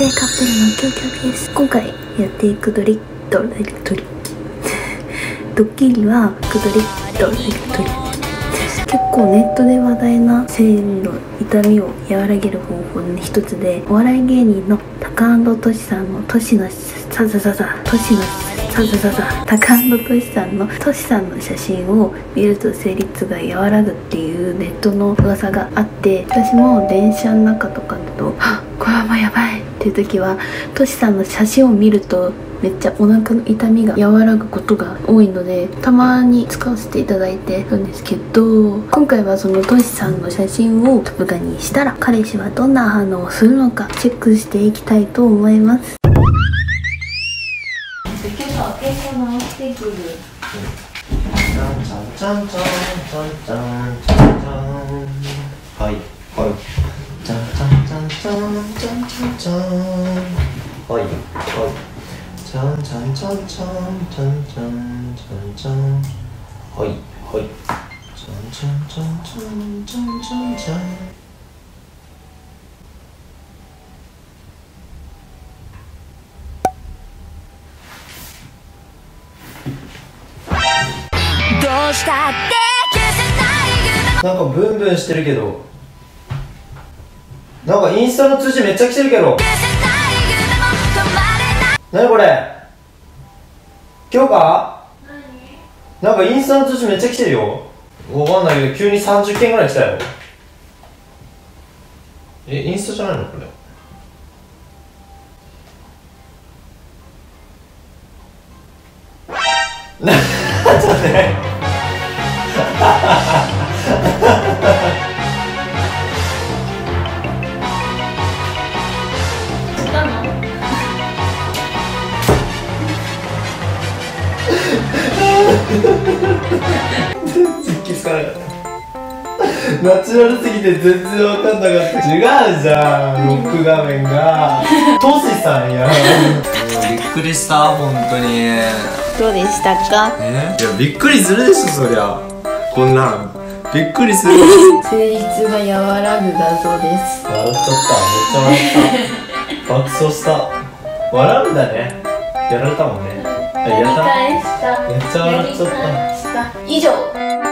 定カップルの究極です。今回やっていくドリッドドリドリドッキリはドリドリドリ結構ネットで話題な生理の痛みを和らげる方法の一つでお笑い芸人のタカトシさんのトシのさざざざトシのさざざざタカトシさんのトシさんの写真を見ると生理痛が和らぐっていうネットの噂があって私も電車の中とかだと「あこれはもうやばい!」っていう時はトシさんの写真を見るとめっちゃお腹の痛みが和らぐことが多いのでたまに使わせていただいてるんですけど今回はそのトシさんの写真をトップガにしたら彼氏はどんな反応をするのかチェックしていきたいと思います。今朝お化粧直してくるちゃんちゃん。ちゃんちゃんはい。はい。ちゃんちゃんちゃんちゃんちゃんちゃんちゃんちゃんはい。はい。ちゃんちゃんちゃんちゃんちゃんちゃんちゃんどうしたってなんかブンブンしてるけどなんかインスタの通知めっちゃ来てるけど。ない夢も止まれない何これ？今日か？なんかインスタの通知めっちゃ来てるよ。わかんないけど急に30件ぐらい来たよ。えインスタじゃないのこれ？なちょっと待全然気づかなかったナチュラルすぎて全然わかんなかった違うじゃんロック画面がトシさんやびっくりした本当にどうでしたか？えいやびっくりするでしょそりゃ。こんなん。びっくりする生理痛が和らぐ画像です笑っちゃった。めっちゃ笑った。爆笑した。笑うんだね。やられたもんね。あやりした。やっちゃった。以上。